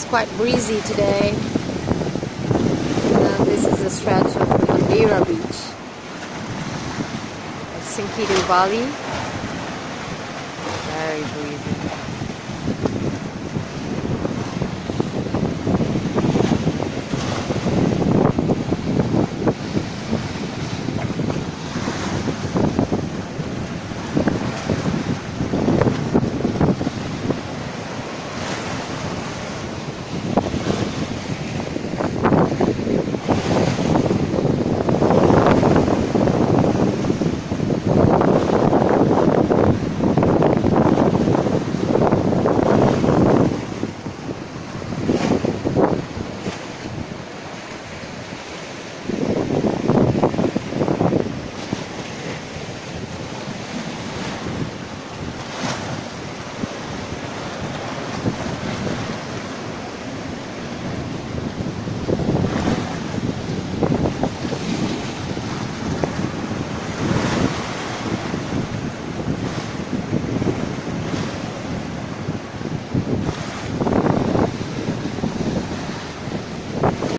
It's quite breezy today. This is a stretch of Madeira Beach. Sinkiru Valley. Very breezy.